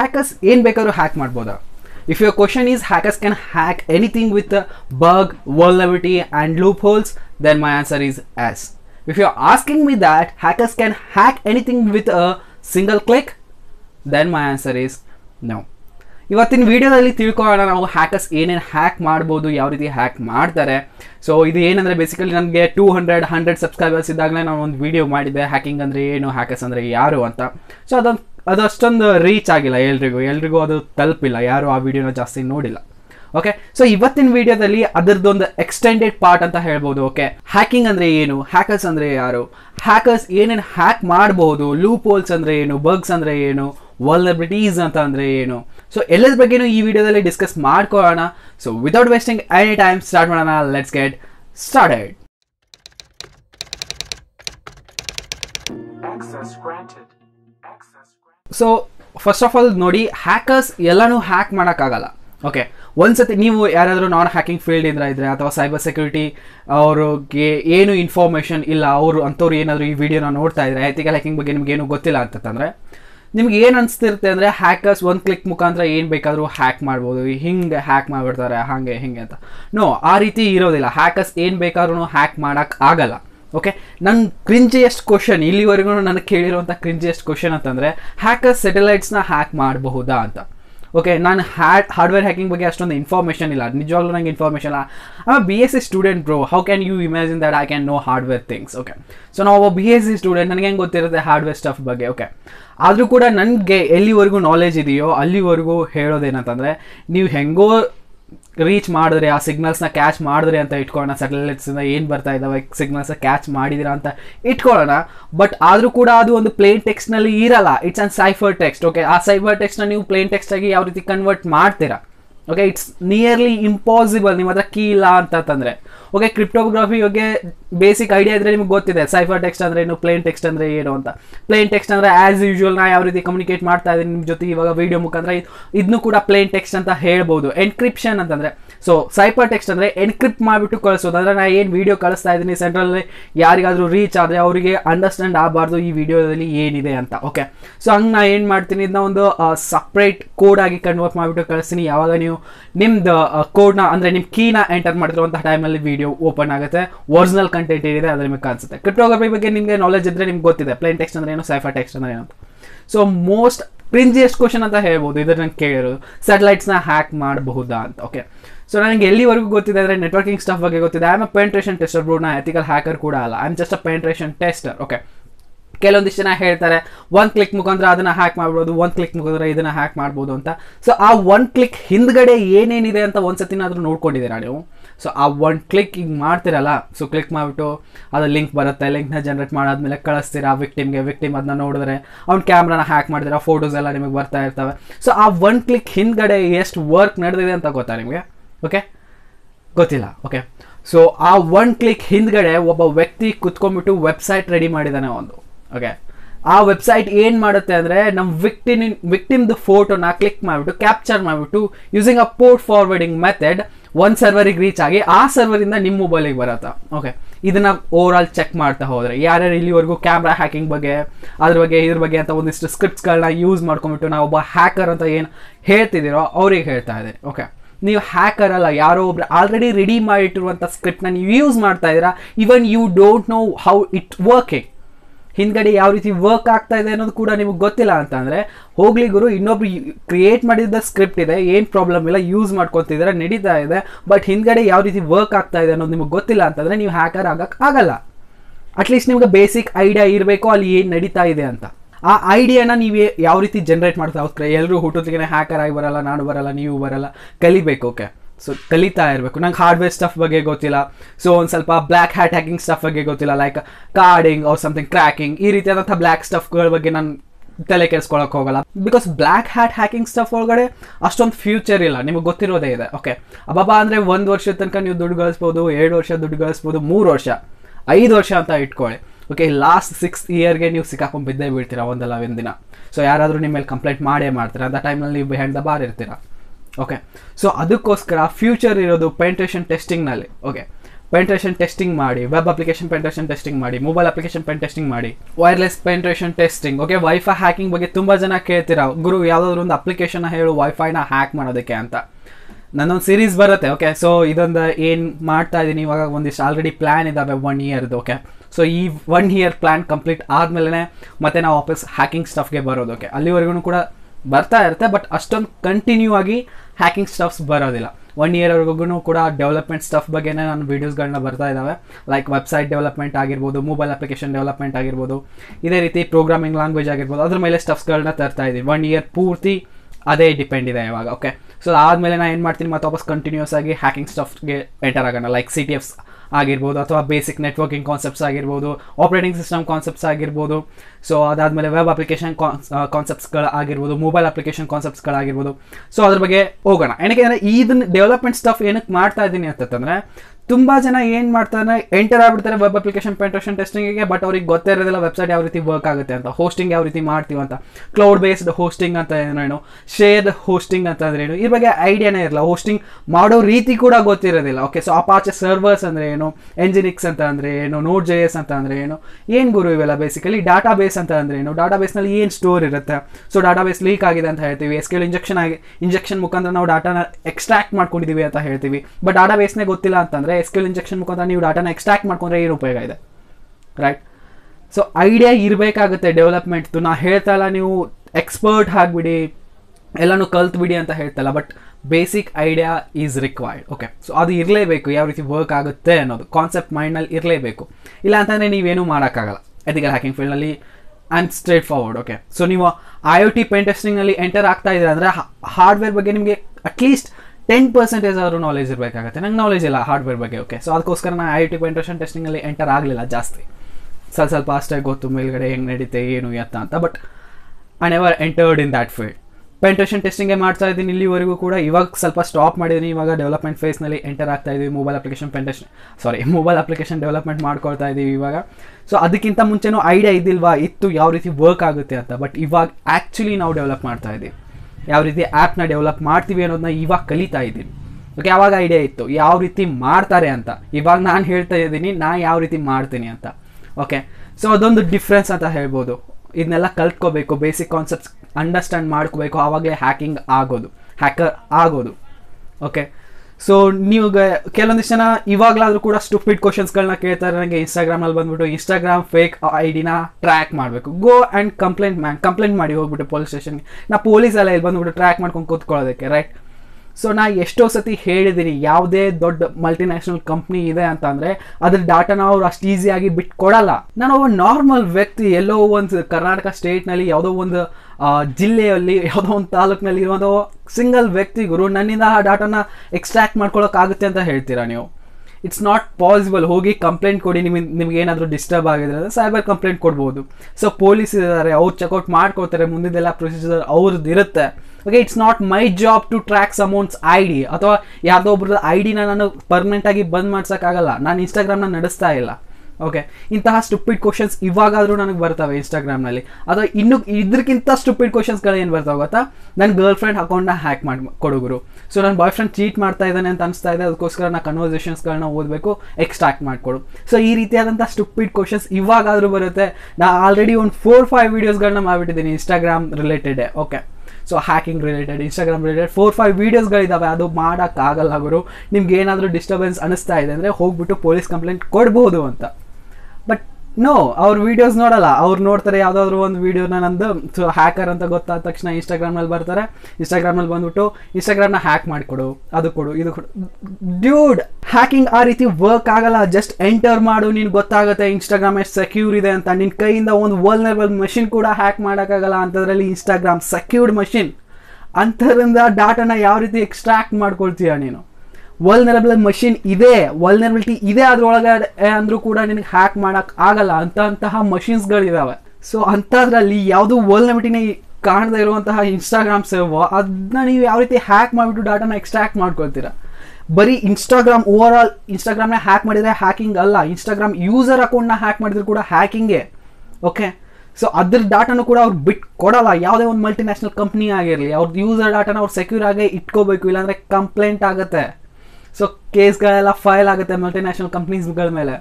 Hackers ಏನು ಬೇಕಾದ್ರೂ hack ಮಾಡ್ಬೋದಾ? If your question is hackers can hack anything with bug ವರ್ಲವಿಟಿ and loopholes then my answer is yes if you are asking me that hackers can hack anything with a single click then my answer is no ಇವತ್ತಿನ ವಿಡಿಯೋದಲ್ಲಿ ತಿಳ್ಕೊಳ್ಳೋಣ ನಾವು hackers ಏನೇನು hack ಮಾಡ್ಬೋದು, ಯಾವ ರೀತಿ hack ಮಾಡ್ತಾರೆ. So ಇದು ಏನಂದರೆ ಬೇಸಿಕಲಿ ನನಗೆ ಟೂ ಹಂಡ್ರೆಡ್ ಹಂಡ್ರೆಡ್ ಸಬ್ಸ್ಕ್ರೈಬರ್ಸ್ ಇದ್ದಾಗಲೇ ನಾನು ಒಂದು ವೀಡಿಯೋ ಮಾಡಿದ್ದೆ ಹ್ಯಾಕಿಂಗ್ ಅಂದರೆ ಏನು ಹ್ಯಾಕರ್ಸ್ ಅಂದರೆ ಯಾರು ಅಂತ. ಸೊ ಅದೊಂದು ಅದು ಅಷ್ಟೊಂದು ರೀಚ್ ಆಗಿಲ್ಲ ಎಲ್ರಿಗೂ. ಎಲ್ರಿಗೂ ಅದು ತಲುಪಿಲ್ಲ. ಯಾರು ಆ ವಿಡಿಯೋನ ಜಾಸ್ತಿ ನೋಡಿಲ್ಲ. ಓಕೆ ಸೊ ಇವತ್ತಿನ ವಿಡಿಯೋದಲ್ಲಿ ಅದರದೊಂದು ಎಕ್ಸ್ಟೆಂಡೆಡ್ ಪಾರ್ಟ್ ಅಂತ ಹೇಳ್ಬೋದು ಓಕೆ ಹ್ಯಾಕಿಂಗ್ ಅಂದರೆ ಏನು? ಹ್ಯಾಕರ್ಸ್ ಅಂದರೆ ಯಾರು? ಹ್ಯಾಕರ್ಸ್ ಏನೇನು ಹ್ಯಾಕ್ ಮಾಡಬಹುದು ಲೂಪ್ ಹೋಲ್ಸ್ ಅಂದರೆ ಏನು? ಬಗ್ಸ್ ಅಂದರೆ ಏನು? ವಲ್ನಬಿಲಿಟೀಸ್ ಅಂತ ಅಂದರೆ ಏನು? ಸೊ ಎಲ್ಲದ್ರ ಬಗ್ಗೆನೂ ಈ ವಿಡಿಯೋದಲ್ಲಿ ಡಿಸ್ಕಸ್ ಮಾಡ್ಕೊಳ್ಳೋಣ. So without wasting any time start ಮಾಡೋಣ. Let's get started so first of all ನೋಡಿ ಹ್ಯಾಕರ್ಸ್ ಎಲ್ಲನೂ ಹ್ಯಾಕ್ ಮಾಡೋಕ್ಕಾಗಲ್ಲ. ಓಕೆ ಒಂದ್ಸತಿ ನೀವು ಯಾರಾದರೂ ನಾನ್ ಹ್ಯಾಕಿಂಗ್ ಫೀಲ್ಡ್ ಇಂದ ಇದ್ರೆ, ಅಥವಾ ಸೈಬರ್ ಸೆಕ್ಯೂರಿಟಿ ಅವ್ರಿಗೆ ಏನು ಇನ್ಫಾರ್ಮೇಷನ್ ಇಲ್ಲ, ಅವರು, ಅಂಥವ್ರು ಏನಾದರೂ ಈ ವಿಡಿಯೋನ ನೋಡ್ತಾ ಇದ್ರೆ ಎಥಿಕಲ್ ಹ್ಯಾಕಿಂಗ್ ಬಗ್ಗೆ ನಿಮ್ಗೆ ಏನು ಗೊತ್ತಿಲ್ಲ ಅಂತಂದ್ರೆ ನಿಮ್ಗೆ ಏನು ಅನಿಸ್ತಿರುತ್ತೆ ಅಂದರೆ ಹ್ಯಾಕರ್ಸ್ ಒಂದು ಕ್ಲಿಕ್ ಮುಖಾಂತರ ಏನು ಬೇಕಾದರೂ ಹ್ಯಾಕ್ ಮಾಡ್ಬೋದು. ಹಿಂಗೆ ಹ್ಯಾಕ್ ಮಾಡಿಬಿಡ್ತಾರೆ, ಹಾಗೆ, ಹಿಂಗೆ ಅಂತ. ನೋ ಆ ರೀತಿ ಇರೋದಿಲ್ಲ. ಹ್ಯಾಕರ್ಸ್ ಏನು ಬೇಕಾದ್ರೂ ಹ್ಯಾಕ್ ಮಾಡೋಕ್ಕೆ ಆಗಲ್ಲ. ಓಕೆ ನನ್ನ ಕ್ರಿಂಜಿಯೆಸ್ಟ್ ಕ್ವಶನ್ ಇಲ್ಲಿವರೆಗೂ ನನಗೆ ಕೇಳಿರುವಂಥ ಕ್ರಿಂಜಿಯೆಸ್ಟ್ ಕ್ವಶನ್ ಅಂತಂದರೆ ಹ್ಯಾಕರ್ ಸೆಟಲೈಟ್ಸ್ನ ಹ್ಯಾಕ್ ಮಾಡಬಹುದಾ ಅಂತ. ಓಕೆ ನಾನು ಹ್ಯಾಡ್ ಹಾರ್ಡ್ವೇರ್ ಹ್ಯಾಕಿಂಗ್ ಬಗ್ಗೆ ಅಷ್ಟೊಂದು ಇನ್ಫಾರ್ಮೇಷನ್ ಇಲ್ಲ. ನಿಜವಾಗ್ಲೂ ನಂಗೆ ಇನ್ಫಾರ್ಮೇಷನ್ ಇಲ್ಲ. ಆ B S C student bro how can you imagine that I can know hardware things okay so ನಾವು ಬಿ ಎಸ್ ಸಿ ಸ್ಟೂಡೆಂಟ್ ನನಗೆ ಹೆಂಗೆ ಗೊತ್ತಿರುತ್ತೆ ಹಾರ್ಡ್ವೇರ್ ಸ್ಟಫ್ ಬಗ್ಗೆ? ಓಕೆ ಆದರೂ ಕೂಡ ನನಗೆ ಎಲ್ಲಿವರೆಗೂ ನಾಲೆಜ್ ಇದೆಯೋ, ಅಲ್ಲಿವರೆಗೂ ಹೇಳೋದೇನಂತಂದರೆ, ನೀವು ಹೆಂಗೋ ರೀಚ್ ಮಾಡಿದ್ರೆ, ಆ ಸಿಗ್ನಲ್ಸ್ನ ಕ್ಯಾಚ್ ಮಾಡಿದ್ರೆ ಅಂತ ಇಟ್ಕೊಳ್ಳೋಣ. ಸ್ಯಾಟಲೈಟ್ಸಿಂದ ಏನು ಬರ್ತಾ ಇದ್ದಾವೆ ಸಿಗ್ನಲ್ಸ್ನ ಕ್ಯಾಚ್ ಮಾಡಿದಿರಾ ಅಂತ ಇಟ್ಕೊಳ್ಳೋಣ. ಬಟ್ ಆದರೂ ಕೂಡ ಅದು ಒಂದು ಪ್ಲೇನ್ ಟೆಕ್ಸ್ಟ್ನಲ್ಲಿ ಇರಲ್ಲ. It's an cipher text okay ಆ ಸೈಫರ್ ಟೆಕ್ಸ್ಟ್ನ ನೀವು ಪ್ಲೇನ್ ಟೆಕ್ಸ್ಟಾಗಿ ಯಾವ ರೀತಿ ಕನ್ವರ್ಟ್ ಮಾಡ್ತೀರಾ? ಓಕೆ ಇಟ್ಸ್ ನಿಯರ್ಲಿ ಇಂಪಾಸಿಬಲ್ ನಿಮ್ಮ ಹತ್ರ ಕೀ ಇಲ್ಲ ಅಂತಂದರೆ ಓಕೆ ಕ್ರಿಪ್ಟೋಗ್ರಫಿ ಬಗ್ಗೆ ಬೇಸಿಕ್ ಐಡಿಯಾ ಇದ್ರೆ ನಿಮ್ಗೆ ಗೊತ್ತಿದೆ. ಸೈಫರ್ ಟೆಕ್ಸ್ಟ್ ಅಂದರೆ ಏನು ಪ್ಲೇನ್ ಟೆಕ್ಸ್ಟ್ ಅಂದರೆ ಏನು ಅಂತ. ಪ್ಲೇನ್ ಟೆಕ್ಸ್ಟ್ ಅಂದರೆ ಆ್ಯಸ್ ಯೂಶುವಲ್ ನಾ ಯಾವ ರೀತಿ ಕಮ್ಯುನಿಕೇಟ್ ಮಾಡ್ತಾ ಇದ್ದೀನಿ ನಿಮ್ಮ ಜೊತೆ ಇವಾಗ ವಿಡಿಯೋ ಮುಖಾಂತರ ಇದನ್ನು ಕೂಡ ಪ್ಲೇನ್ ಟೆಕ್ಸ್ಟ್ ಅಂತ ಹೇಳ್ಬೋದು. ಎನ್ಕ್ರಿಪ್ಷನ್ ಅಂತಂದರೆ. ಸೊ ಸೈಫರ್ ಟೆಕ್ಸ್ಟ್ ಅಂದರೆ ಎನ್ಕ್ರಿಪ್ಟ್ ಮಾಡಿಬಿಟ್ಟು ಕಳಿಸೋದು. ಅಂದರೆ ನಾನು ಏನು ವಿಡಿಯೋ ಕಳಿಸ್ತಾ ಇದ್ದೀನಿ ಸೆಂಟ್ರಲ್ಲಿ ಯಾರಿಗಾದರೂ ರೀಚ್ ಆದರೆ ಅವರಿಗೆ ಅಂಡರ್ಸ್ಟ್ಯಾಂಡ್ ಆಗಬಾರ್ದು ಈ ವಿಡಿಯೋದಲ್ಲಿ ಏನಿದೆ ಅಂತ. ಓಕೆ ಸೊ ಹಂಗೆ ನಾನು ಏನು ಮಾಡ್ತೀನಿ ಇದನ್ನ ಒಂದು ಸಪ್ರೇಟ್ ಕೋಡ್ ಆಗಿ ಕನ್ವರ್ಟ್ ಮಾಡಿಬಿಟ್ಟು ಕಳಿಸ್ತೀನಿ. ಯಾವಾಗ ನೀವು ನಿಮ್ದು ಕೋಡ್ನ ಅಂದರೆ ನಿಮ್ಮ ಕೀನ ಎಂಟರ್ ಮಾಡಿರುವಂಥ ಟೈಮಲ್ಲಿ ವಿಡಿಯೋ ಓಪನ್ ಆಗುತ್ತೆ. ಒರಿಜಿನಲ್ ಕಂಟೆಂಟ್ ಏನಿದೆ, ಅದ್ರ ನಿಮಗೆ ಕಾಣಿಸುತ್ತೆ. ಕ್ರಿಪ್ಟೋಗ್ರಫಿ ಬಗ್ಗೆ ನಿಮಗೆ ನಾಲೆಜ್ ಇದ್ದರೆ ನಿಮ್ಗೆ ಗೊತ್ತಿದೆ. ಪ್ಲೇನ್ ಟೆಕ್ಸ್ಟ್ ಅಂದ್ರೆ ಏನು ಸೈಫರ್ ಟೆಕ್ಸ್ಟ್ ಅಂದ್ರೆ ಏನು ಸೊ ಮೋಸ್ಟ್ ಪ್ರಿಂಜಿಯಸ್ ಕ್ವಶನ್ ಅಂತ ಹೇಳ್ಬೋದು. ಇದ್ರ ನಂಗೆ ಕೇಳಿರೋದು. ಸ್ಯಾಟಲೈಟ್ಸ್ನ ಹ್ಯಾಕ್ ಮಾಡಬಹುದಾ ಅಂತ ಓಕೆ ಸೊ ನನಗೆ ಎಲ್ಲಿವರೆಗೂ ಗೊತ್ತಿದೆ ಅಂದರೆ ನೆಟ್ವರ್ಕಿಂಗ್ ಸ್ಟಫ್ ಬಗ್ಗೆ ಗೊತ್ತಿದೆ. I am a penetration tester bro ನ ಎಥಿಕಲ್ ಹ್ಯಾಕರ್ ಕೂಡ ಅಲ್ಲ. I am just a penetration tester okay ಕೆಲವೊಂದಿಷ್ಟು ಜನ ಹೇಳ್ತಾರೆ ಒನ್ ಕ್ಲಿಕ್ ಮುಖಾಂತರ ಅದನ್ನು ಹ್ಯಾಕ್ ಮಾಡ್ಬೋದು ಒನ್ ಕ್ಲಿಕ್ ಮುಖಾಂತರ ಇದನ್ನು ಹ್ಯಾಕ್ ಮಾಡ್ಬೋದು ಅಂತ. ಸೊ ಆ ಒನ್ ಕ್ಲಿಕ್ ಹಿಂದ್ಗಡೆ ಏನೇನಿದೆ ಅಂತ ಒಂದ್ಸತಿನಾದರೂ ನೋಡ್ಕೊಂಡಿದ್ದೀರಾ ನೀವು? ಸೊ ಆ ಒನ್ ಕ್ಲಿಕ್ ಹಿಂಗೆ ಮಾಡ್ತಿರಲ್ಲ ಸೊ ಕ್ಲಿಕ್ ಮಾಡಿಬಿಟ್ಟು ಅದು ಲಿಂಕ್ ಬರುತ್ತೆ ಲಿಂಕ್ನ ಜನ್ರೇಟ್ ಮಾಡಾದ್ಮೇಲೆ ಕಳಿಸ್ತೀರಾ ವಿಕ್ಟಿಮ್ಗೆ ವಿಕ್ಟಿಮ್ ಅದನ್ನ ನೋಡಿದ್ರೆ, ಅವ್ನ ಕ್ಯಾಮ್ರಾನ ಹ್ಯಾಕ್ ಮಾಡಿದ್ರೆ ಫೋಟೋಸ್ ಎಲ್ಲ ನಿಮಗೆ ಬರ್ತಾ ಇರ್ತವೆ. ಸೊ ಆ ಒನ್ ಕ್ಲಿಕ್ ಹಿಂದ್ಗಡೆ ಎಷ್ಟು ವರ್ಕ್ ನಡೆದಿದೆ ಅಂತ ಗೊತ್ತಾ ನಿಮಗೆ? ಓಕೆ ಗೊತ್ತಿಲ್ಲ ಓಕೆ ಸೊ ಆ ಒನ್ ಕ್ಲಿಕ್ ಹಿಂದ್ಗಡೆ ಒಬ್ಬ ವ್ಯಕ್ತಿ ಕುತ್ಕೊಂಡ್ಬಿಟ್ಟು ವೆಬ್ಸೈಟ್ ರೆಡಿ ಮಾಡಿದಾನೆ ಒಂದು. ಓಕೆ ಆ ವೆಬ್ಸೈಟ್ ಏನು ಮಾಡುತ್ತೆ ಅಂದರೆ ನಮ್ಮ ವಿಕ್ಟಿನ್ ವಿಕ್ಟಿಮ್ದು ಫೋಟೋನ ಕ್ಲಿಕ್ ಮಾಡಿಬಿಟ್ಟು ಕ್ಯಾಪ್ಚರ್ ಮಾಡಿಬಿಟ್ಟು using a port forwarding method ಒಂದು ಸರ್ವರಿಗೆ ರೀಚ್ ಆಗಿ, ಆ ಸರ್ವರಿಂದ ನಿಮ್ಮ ಮೊಬೈಲಿಗೆ ಬರುತ್ತಾ. ಓಕೆ ಇದನ್ನ ಓವರ್ ಆಲ್ ಚೆಕ್ ಮಾಡ್ತಾ ಹೋದರೆ, ಯಾರ್ಯಾರು ಇಲ್ಲಿವರೆಗೂ ಕ್ಯಾಮ್ರಾ ಹ್ಯಾಕಿಂಗ್ ಬಗ್ಗೆ, ಅದ್ರ ಬಗ್ಗೆ, ಇದ್ರ ಬಗ್ಗೆ ಅಂತ ಒಂದಿಷ್ಟು ಸ್ಕ್ರಿಪ್ಟ್ಸ್ಗಳನ್ನ ಯೂಸ್ ಮಾಡ್ಕೊಂಬಿಟ್ಟು ನಾವು ಒಬ್ಬ ಹ್ಯಾಕರ್ ಅಂತ ಏನು ಹೇಳ್ತಿದ್ದೀರೋ ಅವ್ರಿಗೆ ಹೇಳ್ತಾ ಇದೆ ಓಕೆ ನೀವು ಹ್ಯಾಕರ್ ಅಲ್ಲ, ಯಾರೋ ಒಬ್ರು ಆಲ್ರೆಡಿ ರೆಡಿ ಮಾಡಿಟ್ಟಿರುವಂಥ ಸ್ಕ್ರಿಪ್ಟ್ನ ನೀವು ಯೂಸ್ ಮಾಡ್ತಾ ಇದ್ದೀರಾ even you don't know how it working ಹಿಂದ್ಗಡೆ ಯಾವ ರೀತಿ ವರ್ಕ್ ಆಗ್ತಾ ಇದೆ ಅನ್ನೋದು ಕೂಡ ನಿಮಗೆ ಗೊತ್ತಿಲ್ಲ ಅಂತಂದರೆ, ಹೋಗ್ಲಿ ಗುರು, ಇನ್ನೊಬ್ರು ಕ್ರಿಯೇಟ್ ಮಾಡಿದ ಸ್ಕ್ರಿಪ್ಟ್ ಇದೆ, ಏನು ಪ್ರಾಬ್ಲಮ್ ಇಲ್ಲ ಯೂಸ್ ಮಾಡ್ಕೊತಿದ್ರೆ, ನಡೀತಾ ಇದೆ ಬಟ್ ಹಿಂದ್ಗಡೆ ಯಾವ ರೀತಿ ವರ್ಕ್ ಆಗ್ತಾ ಇದೆ ಅನ್ನೋದು ನಿಮಗೆ ಗೊತ್ತಿಲ್ಲ ಅಂತಂದರೆ ನೀವು ಹ್ಯಾಕರ್ ಆಗಕ್ಕೆ ಆಗಲ್ಲ. ಅಟ್ಲೀಸ್ಟ್ ನಿಮ್ಗೆ ಬೇಸಿಕ್ ಐಡಿಯಾ ಇರಬೇಕು, ಅಲ್ಲಿ ಏನು ನಡೀತಾ ಇದೆ ಅಂತ. ಆ ಐಡಿಯಾನ ನೀವು ಯಾವ ರೀತಿ ಜನ್ರೇಟ್ ಮಾಡ್ತಾ ಹೋಗ್ತಾರೆ? ಎಲ್ಲರೂ ಹುಟ್ಟೋದಕ್ಕೆ ಹ್ಯಾಕರ್ ಆಗಿ ಬರಲ್ಲ, ನಾನು ಬರಲ್ಲ, ನೀವು ಬರಲ್ಲ, ಕಲಿಬೇಕು ಓಕೆ ಸೊ ಕಲಿತಾ ಇರಬೇಕು. ನಂಗೆ ಹಾರ್ಡ್ವೇರ್ ಸ್ಟಫ್ ಬಗ್ಗೆ ಗೊತ್ತಿಲ್ಲ. ಸೊ ಒಂದು ಸ್ವಲ್ಪ ಬ್ಲ್ಯಾಕ್ ಹ್ಯಾಟ್ ಹ್ಯಾಕಿಂಗ್ ಸ್ಟಫ್ ಬಗ್ಗೆ ಗೊತ್ತಿಲ್ಲ. Like carding or something cracking ಈ ರೀತಿಯಾದಂಥ ಬ್ಲ್ಯಾಕ್ ಸ್ಟಫ್ಗಳ ಬಗ್ಗೆ ನಾನು ತಲೆ ಕೆಡಿಸ್ಕೊಳಕ್ಕೆ ಹೋಗಲ್ಲ. Because black hat hacking stuff ಒಳಗಡೆ ಅಷ್ಟೊಂದು ಫ್ಯೂಚರ್ ಇಲ್ಲ. ನಿಮಗೆ ಗೊತ್ತಿರೋದೇ ಇದೆ. ಓಕೆ ಅಬಾಬಾ ಅಂದರೆ ಒಂದು ವರ್ಷದ ತನಕ ನೀವು ದುಡ್ಡು ಗಳಿಸ್ಬೋದು, ಎರಡು ವರ್ಷ ದುಡ್ಡು ಗಳಿಸ್ಬೋದು, ಮೂರು ವರ್ಷ, ಐದು ವರ್ಷ ಅಂತ ಇಟ್ಕೊಳ್ಳಿ. ಓಕೆ ಲಾಸ್ಟ್ ಸಿಕ್ಸ್ ಇಯರ್ಗೆ ನೀವು ಸಿಕ್ಕಾಕೊಂಡು ಬಿದ್ದೇ ಬೀಳ್ತೀರಾ ಒಂದಲ್ಲ ಒಂದು ದಿನ ಸೊ ಯಾರಾದರೂ ನಿಮ್ಮ ಮೇಲೆ ಕಂಪ್ಲೇಂಟ್ ಮಾಡೇ ಮಾಡ್ತೀರಾ. ಅಂತ ಟೈಮಲ್ಲಿ ನೀವು ಬಿಹೈಂಡ್ ದ ಬಾರ್ ಇರ್ತೀರಾ. ಓಕೆ ಸೊ ಅದಕ್ಕೋಸ್ಕರ ಫ್ಯೂಚರ್ ಇರೋದು ಪೆಂಟ್ರೇಷನ್ ಟೆಸ್ಟಿಂಗ್ನಲ್ಲಿ ಓಕೆ ಪೆಂಟ್ರೇಷನ್ ಟೆಸ್ಟಿಂಗ್ ಮಾಡಿ ವೆಬ್ ಅಪ್ಲಿಕೇಶನ್ ಪೆಂಟ್ರೇಷನ್ ಟೆಸ್ಟಿಂಗ್ ಮಾಡಿ ಮೊಬೈಲ್ ಅಪ್ಲಿಕೇಶನ್ ಪೆನ್ ಟೆಸ್ಟಿಂಗ್ ಮಾಡಿ wireless penetration testing okay wifi hacking ಬಗ್ಗೆ ತುಂಬ ಜನ ಕೇಳ್ತೀರಾ? ಗುರು, ಯಾವುದಾದ್ರು ಒಂದು ಅಪ್ಲಿಕೇಶನ್ ಹೇಳು ವೈಫೈನ ಹ್ಯಾಕ್ ಮಾಡೋದಕ್ಕೆ ಅಂತ. ನನ್ನೊಂದು ಸೀರೀಸ್ ಬರುತ್ತೆ ಓಕೆ ಸೊ ಇದೊಂದು ಏನು ಮಾಡ್ತಾ ಇದ್ದೀನಿ ಇವಾಗ ಒಂದಿಷ್ಟು ಆಲ್ರೆಡಿ ಪ್ಲ್ಯಾನ್ ಇದ್ದಾವೆ ಒನ್ ಇಯರ್ದು ಓಕೆ ಸೊ ಈ ಒನ್ ಇಯರ್ ಪ್ಲ್ಯಾನ್ ಕಂಪ್ಲೀಟ್ ಆದಮೇಲೆ ಮತ್ತೆ ನಾವು ವಾಪಸ್ ಹ್ಯಾಕಿಂಗ್ ಸ್ಟಫ್ಗೆ ಬರೋದು ಓಕೆ ಅಲ್ಲಿವರೆಗೂ ಕೂಡ ಬರ್ತಾ ಇರುತ್ತೆ ಬಟ್ ಅಷ್ಟೊಂದು ಕಂಟಿನ್ಯೂ ಆಗಿ ಹ್ಯಾಕಿಂಗ್ ಸ್ಟಫ್ಸ್ ಬರೋದಿಲ್ಲ. ಒನ್ ಇಯರ್ವರೆಗೂ ಕೂಡ ಡೆವಲಪ್ಮೆಂಟ್ ಸ್ಟಫ್ ಬಗ್ಗೆನೇ ನಾನು ವೀಡಿಯೋಸ್ಗಳನ್ನ ಬರ್ತಾ ಇದ್ದಾವೆ ಲೈಕ್ ವೆಬ್ಸೈಟ್ ಡೆವಲಪ್ಮೆಂಟ್ ಆಗಿರ್ಬೋದು ಮೊಬೈಲ್ ಅಪ್ಲಿಕೇಶನ್ ಡೆವಲಪ್ಮೆಂಟ್ ಆಗಿರ್ಬೋದು, ಇದೇ ರೀತಿ ಪ್ರೋಗ್ರಾಮಿಂಗ್ ಲ್ಯಾಂಗ್ವೇಜ್ ಆಗಿರ್ಬೋದು, ಅದ್ರ ಮೇಲೆ ಸ್ಟಫ್ಸ್ಗಳನ್ನ ತರ್ತಾ ಇದ್ದೀವಿ. ಒನ್ ಇಯರ್ ಪೂರ್ತಿ ಅದೇ ಡಿಪೆಂಡ್ ಇದೆ ಇವಾಗ ಓಕೆ ಸೊ ಆದಮೇಲೆ ನಾನು ಏನು ಮಾಡ್ತೀನಿ, ಮತ್ತೆ ವಾಪಸ್ ಕಂಟಿನ್ಯೂಸ್ ಆಗಿ ಹ್ಯಾಕಿಂಗ್ ಸ್ಟಫ್ಗೆ ಎಂಟರ್ ಆಗೋಣ. ಲೈಕ್ ಸಿ ಟಿ ಎಫ್ಸ್ ಆಗಿರ್ಬೋದು ಅಥವಾ ಬೇಸಿಕ್ ನೆಟ್ವರ್ಕಿಂಗ್ ಕಾನ್ಸೆಪ್ಟ್ಸ್ ಆಗಿರ್ಬೋದು ಆಪ್ರೇಟಿಂಗ್ ಸಿಸ್ಟಮ್ ಕಾನ್ಸೆಪ್ಟ್ಸ್ ಆಗಿರ್ಬೋದು. ಸೊ ಅದಾದಮೇಲೆ ವೆಬ್ ಅಪ್ಲಿಕೇಶನ್ ಕಾನ್ಸೆಪ್ಟ್ಸ್ಗಳು ಆಗಿರ್ಬೋದು ಮೊಬೈಲ್ ಅಪ್ಲಿಕೇಶನ್ ಕಾನ್ಸೆಪ್ಟ್ಸ್ಗಳಾಗಿರ್ಬೋದು ಸೊ ಅದ್ರ ಬಗ್ಗೆ ಹೋಗೋಣ. ಏನಕ್ಕೆ ಅಂದರೆ, ಇದನ್ನ ಡೆವಲಪ್ಮೆಂಟ್ ಸ್ಟಫ್ ಏನಕ್ಕೆ ಮಾಡ್ತಾ ಇದ್ದೀನಿ ಅಂತಂದರೆ ತುಂಬ ಜನ ಏನ್ ಮಾಡ್ತಾರೆ ಎಂಟರ್ ಆಗ್ಬಿಡ್ತಾರೆ ವೆಬ್ ಅಪ್ಲಿಕೇಶನ್ ಪೆಂಟ್ರೇಷನ್ ಟೆಸ್ಟಿಂಗಿಗೆ ಬಟ್ ಅವ್ರಿಗೆ ಗೊತ್ತೇ ಇರೋದಿಲ್ಲ ವೆಬ್ಸೈಟ್ ಯಾವ ರೀತಿ ವರ್ಕ್ ಆಗುತ್ತೆ ಅಂತ ಹೋಸ್ಟಿಂಗ್ ಯಾವ ರೀತಿ ಮಾಡ್ತೀವಿ ಅಂತ. ಕ್ಲೌಡ್ ಬೇಸ್ಡ್ ಹೋಸ್ಟಿಂಗ್ ಅಂತ ಏನೇನು ಶೇರ್ ಹೋಸ್ಟಿಂಗ್ ಅಂತ ಅಂದ್ರೆ ಏನು ಬಗ್ಗೆ ಐಡಿಯಾನೇ ಇರಲ್ಲ ಹೋಸ್ಟಿಂಗ್ ಮಾಡೋ ರೀತಿ ಕೂಡ ಗೊತ್ತಿರೋದಿಲ್ಲ. ಓಕೆ ಸೊ ಅಪಾಚೆ ಸರ್ವರ್ಸ್ ಅಂದ್ರೆ ಏನು ಎಂಜಿನಿಕ್ಸ್ ಅಂತ ಅಂದ್ರೆ ಏನು ನೋಡ್ ಜೆ ಎಸ್ ಅಂತ ಅಂದ್ರೆ ಏನು ಏನು ಗುರು ಇವೆಲ್ಲ ಬೇಸಿಕಲಿ ಡಾಟಾ ಬೇಸ್ ಅಂತ ಅಂದ್ರೆ ಏನು ಡಾಟಾ ಬೇಸ್ನಲ್ಲಿ ಏನು ಸ್ಟೋರ್ ಇರುತ್ತೆ? ಸೊ ಡಾಟಾ ಬೇಸ್ ಲೀಕ್ ಆಗಿದೆ ಅಂತ ಹೇಳ್ತೀವಿ. ಎಸ್ ಕೆಲ್ ಇಂಜೆಕ್ಷನ್ ಆಗಿ ಇಂಜೆಕ್ಷನ್ ಮುಖಾಂತರ ನಾವು ಡಾಟಾನ ಎಕ್ಸ್ಟ್ರಾಕ್ಟ್ ಮಾಡ್ಕೊಂಡಿದೀವಿ ಅಂತ ಹೇಳ್ತೀವಿ. ಬಟ್ ಡಾಟಾ ಬೇಸ್ನೇ ಗೊತ್ತಿಲ್ಲ ಅಂತಂದರೆ ಎಸ್ ಕೆಲ್ ಇಂಜೆಕ್ಷನ್ ಮುಖಾಂತರ ನೀವು ಡಾಟಾನ ಎಕ್ಸ್ಟ್ರಾಕ್ಟ್ ಮಾಡ್ಕೊಂಡ್ರೆ ಏನು ಉಪಯೋಗ ಇದೆ? ರೈಟ್ ಸೊ ಐಡಿಯಾ ಇರಬೇಕಾಗುತ್ತೆ ಡೆವಲಪ್ಮೆಂಟ್ದು ನಾ ಹೇಳ್ತಾ ಇಲ್ಲ ನೀವು ಎಕ್ಸ್ಪರ್ಟ್ ಆಗಿಬಿಡಿ, ಎಲ್ಲನೂ ಕಲ್ತ್ಬಿಡಿ ಅಂತ ಹೇಳ್ತಲ್ಲ but basic idea is required okay so ಅದು ಇರಲೇಬೇಕು, ಯಾವ ರೀತಿ ವರ್ಕ್ ಆಗುತ್ತೆ ಅನ್ನೋದು. ಕಾನ್ಸೆಪ್ಟ್ ಮೈಂಡ್ನಲ್ಲಿ ಇರಲೇಬೇಕು. ಇಲ್ಲ ಅಂತಂದರೆ ನೀವೇನೂ ಮಾಡೋಕ್ಕಾಗಲ್ಲ. ಎಥಿಕಲ್ ಹ್ಯಾಕಿಂಗ್ ಫೀಲ್ಡ್ನಲ್ಲಿ and straightforward okay so ನೀವು ಐ ಒ ಟಿ ಪೆನ್ ಟೆಸ್ಟಿಂಗ್ನಲ್ಲಿ ಎಂಟರ್ ಆಗ್ತಾ ಇದ್ದೀರಾ ಅಂದರೆ ಹಾರ್ಡ್ವೇರ್ ಬಗ್ಗೆ ನಿಮಗೆ ಅಟ್ಲೀಸ್ಟ್ ಟೆನ್ ಪರ್ಸೆಂಟೇಜ್ ಆದರೂ ನಾಲೆಜ್ ಇರಬೇಕಾಗುತ್ತೆ. ನಂಗೆ ನಾಲೆಜ್ ಇಲ್ಲ ಹಾರ್ಡ್ವೇರ್ ಬಗ್ಗೆ ಓಕೆ ಸೊ ಅದಕ್ಕೋಸ್ಕರ ನಾನು ಐ ಟಿ ಪೆಂಟ್ರೇಷನ್ ಟೆಸ್ಟಿಂಗಲ್ಲಿ ಎಂಟರ್ ಆಗಲಿಲ್ಲ ಜಾಸ್ತಿ. ಸ್ವಲ್ಪ ಸ್ವಲ್ಪ ಅಷ್ಟೇ ಗೊತ್ತು, ಮೇಲ್ಗಡೆ ಹೆಂಗೆ ನಡೀತೆ, ಏನು, ಎತ್ತ ಅಂತ. But I never entered in that field penetration ಟೆಸ್ಟಿಂಗೇ ಮಾಡ್ತಾ ಇದ್ದೀನಿ ಇಲ್ಲಿವರೆಗೂ ಕೂಡ. ಇವಾಗ ಸ್ವಲ್ಪ ಸ್ಟಾಪ್ ಮಾಡಿದ್ದೀನಿ ಇವಾಗ ಡೆವಲಪ್ಮೆಂಟ್ ಫೇಸ್ನಲ್ಲಿ ಎಂಟರ್ ಆಗ್ತಾ ಇದ್ದೀವಿ mobile application penetration sorry mobile application development ಮಾಡ್ಕೊಳ್ತಾ ಇದ್ದೀವಿ ಇವಾಗ. ಸೊ ಅದಕ್ಕಿಂತ ಮುಂಚೆನೂ ಐಡಿಯಾ ಇದ್ದಿಲ್ವಾ? ಇತ್ತು, ಯಾವ ರೀತಿ ವರ್ಕ್ ಆಗುತ್ತೆ ಅಂತ. ಬಟ್ ಇವಾಗ ಆ್ಯಕ್ಚುಲಿ ನಾವು ಡೆವಲಪ್ ಮಾಡ್ತಾ ಇದ್ದೀವಿ ಯಾವ ರೀತಿ ಆ್ಯಪ್ನ ಡೆವಲಪ್ ಮಾಡ್ತೀವಿ ಅನ್ನೋದನ್ನ ಇವಾಗ ಕಲಿತಾ ಇದ್ದೀನಿ. ಓಕೆ ಯಾವಾಗ ಐಡಿಯಾ ಇತ್ತು, ಯಾವ ರೀತಿ ಮಾಡ್ತಾರೆ ಅಂತ. ಇವಾಗ ನಾನು ಹೇಳ್ತಾ ಇದ್ದೀನಿ, ನಾನು ಯಾವ ರೀತಿ ಮಾಡ್ತೀನಿ ಅಂತ. ಓಕೆ ಸೊ ಅದೊಂದು ಡಿಫ್ರೆನ್ಸ್ ಅಂತ ಹೇಳ್ಬೋದು. ಇದನ್ನೆಲ್ಲ ಕಲ್ತ್ಕೋಬೇಕು ಬೇಸಿಕ್ ಕಾನ್ಸೆಪ್ಟ್ಸ್ ಅಂಡರ್ಸ್ಟ್ಯಾಂಡ್ ಮಾಡ್ಕೋಬೇಕು ಆವಾಗಲೇ ಹ್ಯಾಕಿಂಗ್ ಆಗೋದು ಹ್ಯಾಕರ್ ಆಗೋದು. ಓಕೆ ಸೊ ನೀವು ಕೆಲವೊಂದಿಷ್ಟು ಜನ ಇವಾಗಲಾದರೂ ಕೂಡ ಸ್ಟುಪಿಡ್ ಕ್ವಶನ್ಸ್ಗಳನ್ನ ಕೇಳ್ತಾರೆ. ನನಗೆ ಇನ್ಸ್ಟಾಗ್ರಾಮಲ್ಲಿ ಬಂದ್ಬಿಟ್ಟು ಇನ್ಸ್ಟಾಗ್ರಾಮ್ ಫೇಕ್ ಐ ಡಿನ ಟ್ರ್ಯಾಕ್ ಮಾಡಬೇಕು. Go and complaint man complaint ಮಾಡಿ ಹೋಗ್ಬಿಟ್ಟು ಪೊಲೀಸ್ ಸ್ಟೇಷನ್ಗೆ ನಾ ಪೊಲೀಸ್ ಎಲ್ಲ ಇಲ್ಲಿ ಬಂದ್ಬಿಟ್ಟು ಟ್ರ್ಯಾಕ್ ಮಾಡ್ಕೊಂಡು ಕೂತ್ಕೊಳ್ಳೋದಕ್ಕೆ ರೈಟ್ ಸೊ ನಾ ಎಷ್ಟೋ ಸತಿ ಹೇಳಿದ್ದೀನಿ, ಯಾವುದೇ ದೊಡ್ಡ ಮಲ್ಟಿನ್ಯಾಷನಲ್ ಕಂಪ್ನಿ ಇದೆ ಅಂತ ಅಂದರೆ ಅದ್ರ ಡಾಟಾನ ಅವ್ರು ಅಷ್ಟು ಈಸಿಯಾಗಿ ಬಿಟ್ಕೊಡಲ್ಲ ನಾನು ಒಬ್ಬ ನಾರ್ಮಲ್ ವ್ಯಕ್ತಿ, ಎಲ್ಲೋ ಒಂದು ಕರ್ನಾಟಕ ಸ್ಟೇಟ್ನಲ್ಲಿ ಯಾವುದೋ ಒಂದು ಜಿಲ್ಲೆಯಲ್ಲಿ ಯಾವುದೋ ಒಂದು ತಾಲೂಕಿನಲ್ಲಿ ಇರುವಂಥ ಸಿಂಗಲ್ ವ್ಯಕ್ತಿಗುರು ನನ್ನಿಂದ ಆ ಡಾಟಾನ ಎಕ್ಸ್ಟ್ರಾಕ್ಟ್ ಮಾಡ್ಕೊಳ್ಳೋಕ್ಕಾಗುತ್ತೆ ಅಂತ ಹೇಳ್ತೀರಾ ನೀವು? ಇಟ್ಸ್ ನಾಟ್ ಪಾಸಿಬಲ್ ಹೋಗಿ ಕಂಪ್ಲೇಂಟ್ ಕೊಡಿ ನಿಮಗೆ ನಿಮ್ಗೆ ಏನಾದರೂ ಡಿಸ್ಟರ್ಬ್ ಆಗಿದೆ ಅಂದರೆ ಸೈಬರ್ ಕಂಪ್ಲೇಂಟ್ ಕೊಡ್ಬೋದು. ಸೊ ಪೊಲೀಸ್ ಇದ್ದಾರೆ ಅವ್ರು ಚೆಕ್ಔಟ್ ಮಾಡ್ಕೊಡ್ತಾರೆ ಮುಂದಿದ್ದೆಲ್ಲ ಪ್ರೊಸೀಜರ್ ಅವ್ರದ್ದು ಇರುತ್ತೆ. Okay it's not my job to tracks amounts I D ಅಥವಾ ಯಾವುದೋ ಒಬ್ರದ್ದು ಐ ಡಿನ ನಾನು ಪರ್ಮನೆಂಟಾಗಿ ಬಂದ್ ಮಾಡ್ಸೋಕ್ಕಾಗಲ್ಲ ನಾನು ಇನ್ಸ್ಟಾಗ್ರಾಮ್ನ ನಡೆಸ್ತಾ ಇಲ್ಲ. ಓಕೆ ಇಂತಹ ಸ್ಟುಪಿಡ್ ಕ್ವಶನ್ಸ್ ಇವಾಗಾದರೂ ನನಗೆ ಬರ್ತವೆ ಇನ್ಸ್ಟಾಗ್ರಾಮ್ನಲ್ಲಿ ಅಥವಾ ಇನ್ನು ಇದಕ್ಕಿಂತ ಸ್ಟುಪಿಡ್ ಕ್ವಶನ್ಸ್ಗಳು ಏನು ಬರ್ತಾವೆ ಗೊತ್ತಾ? ನನ್ನ ಗರ್ಲ್ ಫ್ರೆಂಡ್ ಅಕೌಂಟ್ನ ಹ್ಯಾಕ್ ಮಾಡಿ ಕೊಡುಗರು ಸೊ ನನ್ನ ಬಾಯ್ ಫ್ರೆಂಡ್ ಚೀಟ್ ಮಾಡ್ತಾ ಇದ್ದಾನೆ ಅಂತ ಅನಿಸ್ತಾ ಇದೆ, ಅದಕ್ಕೋಸ್ಕರ ನಾನು ಕನ್ವರ್ಸೇಷನ್ಸ್ಗಳನ್ನ ಓದಬೇಕು ಎಕ್ಸ್ಟ್ರಾಕ್ಟ್ ಮಾಡಿಕೊಡು. ಸೊ ಈ ರೀತಿಯಾದಂಥ ಸ್ಟುಪಿಡ್ ಕ್ವಶನ್ಸ್ ಇವಾಗಾದರೂ ಬರುತ್ತೆ. ನಾ ಆಲ್ರೆಡಿ ಒಂದು ಫೋರ್ ಫೈವ್ ವೀಡಿಯೋಸ್ಗಳನ್ನ ಮಾಡಿಬಿಟ್ಟಿದ್ದೀನಿ Instagram related okay so hacking related Instagram related four five ವೀಡಿಯೋಸ್ಗಳಿದ್ದಾವೆ ಅದು ಮಾಡೋಕ್ಕಾಗಲ್ಲ ಅವರು ನಿಮ್ಗೆ ಏನಾದರೂ ಡಿಸ್ಟರ್ಬೆನ್ಸ್ ಅನಿಸ್ತಾ ಇದೆ ಅಂದರೆ ಹೋಗ್ಬಿಟ್ಟು ಪೊಲೀಸ್ ಕಂಪ್ಲೇಂಟ್ ಕೊಡ್ಬೋದು ಅಂತ. ನೋ ಅವ್ರ ವಿಡಿಯೋಸ್ ನೋಡಲ್ಲ. ಅವ್ರು ನೋಡ್ತಾರೆ ಯಾವುದಾದ್ರು ಒಂದು ವೀಡಿಯೋನ ನಂದು ಹ್ಯಾಕರ್ ಅಂತ ಗೊತ್ತಾದ ತಕ್ಷಣ ಇನ್ಸ್ಟಾಗ್ರಾಮಲ್ಲಿ ಬರ್ತಾರೆ. ಇನ್ಸ್ಟಾಗ್ರಾಮಲ್ಲಿ ಬಂದ್ಬಿಟ್ಟು ಇನ್ಸ್ಟಾಗ್ರಾಮ್ನ ಹ್ಯಾಕ್ ಮಾಡಿಕೊಡು, ಅದು ಕೊಡು, ಇದು ಕೊಡು. ಡ್ಯೂಡ್ ಹ್ಯಾಕಿಂಗ್ ಆ ರೀತಿ ವರ್ಕ್ ಆಗಲ್ಲ. ಜಸ್ಟ್ ಎಂಟರ್ ಮಾಡು ನೀನು ಗೊತ್ತಾಗುತ್ತೆ ಇನ್ಸ್ಟಾಗ್ರಾಮ್ ಎಷ್ಟು ಸೆಕ್ಯೂರ್ ಇದೆ ಅಂತ. ನಿನ್ನ ಕೈಯಿಂದ ಒಂದು ವರ್ಲ್ನಬಲ್ ಮಷಿನ್ ಕೂಡ ಹ್ಯಾಕ್ ಮಾಡೋಕ್ಕಾಗಲ್ಲ ಅಂಥದ್ರಲ್ಲಿ ಇನ್ಸ್ಟಾಗ್ರಾಮ್ ಸೆಕ್ಯೂರ್ಡ್ ಮಷಿನ್ ಅಂಥದ್ರಿಂದ ಡಾಟಾನ ಯಾವ ರೀತಿ ಎಕ್ಸ್ಟ್ರಾಕ್ಟ್ ಮಾಡ್ಕೊಳ್ತೀಯ ನೀನು? ವಲ್ನರಬಲ್ ಮಷಿನ್ ಇದೆ ವಲ್ನರಬಿಲಿಟಿ ಇದೆ ಅದ್ರೊಳಗಡೆ ಅಂದರೂ ಕೂಡ ನಿನಗೆ ಹ್ಯಾಕ್ ಮಾಡಕ್ ಆಗಲ್ಲ. ಅಂತ ಅಂತಹ ಮಷಿನ್ಸ್ಗಳಿದಾವೆ ಸೊ ಅಂಥದ್ರಲ್ಲಿ ಯಾವುದು ವಲ್ನಬಿಲಿಟಿನೇ ಕಾಣದೇ ಇರುವಂತಹ ಇನ್ಸ್ಟಾಗ್ರಾಮ್ ಸೇವ್ ಅದನ್ನ ನೀವು ಯಾವ ರೀತಿ ಹ್ಯಾಕ್ ಮಾಡಿಬಿಟ್ಟು ಡಾಟಾನ ಎಕ್ಸ್ಟ್ರಾಕ್ಟ್ ಮಾಡ್ಕೊಳ್ತೀರಾ? ಬರೀ ಇನ್ಸ್ಟಾಗ್ರಾಮ್ ಓವರ್ ಆಲ್ ಇನ್ಸ್ಟಾಗ್ರಾಮ್ನ ಹ್ಯಾಕ್ ಮಾಡಿದರೆ ಹ್ಯಾಕಿಂಗ್ ಅಲ್ಲ. ಇನ್ಸ್ಟಾಗ್ರಾಮ್ ಯೂಸರ್ ಅಕೌಂಟ್ನ ಹ್ಯಾಕ್ ಮಾಡಿದ್ರು ಕೂಡ ಹ್ಯಾಕಿಂಗೇ ಓಕೆ ಸೊ ಅದ್ರ ಡಾಟಾನು ಕೂಡ ಅವ್ರು ಬಿಟ್ಟು ಕೊಡಲ್ಲ. ಯಾವುದೇ ಒಂದು ಮಲ್ಟಿನ್ಯಾಷನಲ್ ಕಂಪ್ನಿ ಆಗಿರಲಿ ಅವ್ರದ್ದು ಯೂಸರ್ ಡಾಟಾನ ಅವ್ರು ಸೆಕ್ಯೂರ್ ಆಗೇ ಇಟ್ಕೋಬೇಕು. ಇಲ್ಲಾಂದರೆ ಕಂಪ್ಲೇಂಟ್ ಆಗುತ್ತೆ. ಸೊ ಕೇಸ್ಗಳೆಲ್ಲ ಫೈಲ್ ಆಗುತ್ತೆ ಮಲ್ಟಿನ್ಯಾಷನಲ್ ಕಂಪ್ನೀಸ್ಗಳ ಮೇಲೆ.